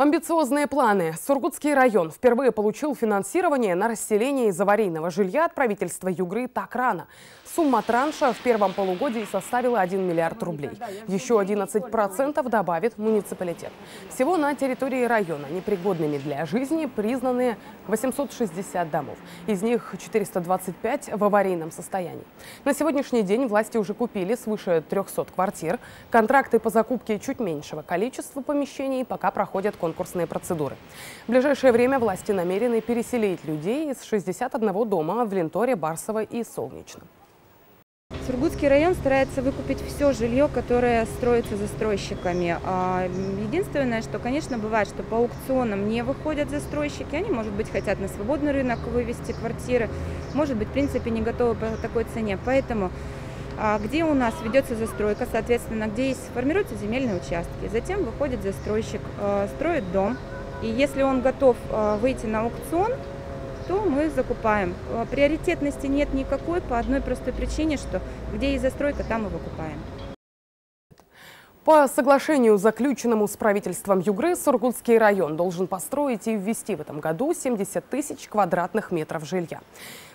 Амбициозные планы. Сургутский район впервые получил финансирование на расселение из аварийного жилья от правительства Югры так рано. Сумма транша в первом полугодии составила 1 миллиард рублей. Еще 11% добавит муниципалитет. Всего на территории района непригодными для жизни признаны 860 домов. Из них 425 в аварийном состоянии. На сегодняшний день власти уже купили свыше 300 квартир. Контракты по закупке чуть меньшего количества помещений пока проходят конкурсы конкурсные процедуры. В ближайшее время власти намерены переселить людей из 61 дома в Ленторе, Барсово и Солнечном. Сургутский район старается выкупить все жилье, которое строится застройщиками. А, единственное, что, конечно, бывает, что по аукционам не выходят застройщики. Они, может быть, хотят на свободный рынок вывести квартиры. Может быть, в принципе, не готовы по такой цене. Поэтому где у нас ведется застройка, соответственно, где есть, формируются земельные участки. Затем выходит застройщик, а, строит дом. И если он готов а, выйти на аукцион, то мы закупаем. Приоритетности нет никакой по одной простой причине, что где есть застройка, там и выкупаем. По соглашению, заключенному с правительством Югры, Сургутский район должен построить и ввести в этом году 70 тысяч квадратных метров жилья.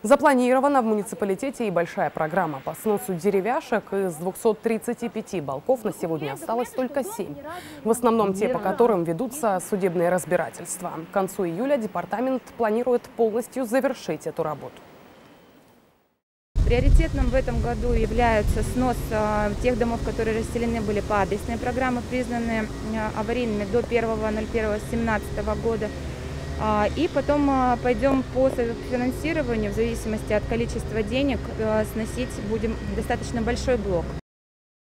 Запланирована в муниципалитете и большая программа по сносу деревяшек. Из 235 балков на сегодня осталось только 7. В основном те, по которым ведутся судебные разбирательства. К концу июля департамент планирует полностью завершить эту работу. Приоритетным в этом году является снос а, тех домов, которые расселены были по адресной программе, признанные а, аварийными до 1.01.2017 года. А, и потом пойдем по финансированию, в зависимости от количества денег, сносить будем достаточно большой блок.